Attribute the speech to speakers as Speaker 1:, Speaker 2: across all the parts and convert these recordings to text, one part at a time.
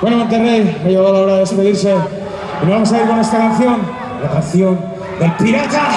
Speaker 1: Bueno, Monterrey, ha llegado la hora de despedirse. Y nos vamos a ir con esta canción, la canción del pirata.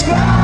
Speaker 2: sky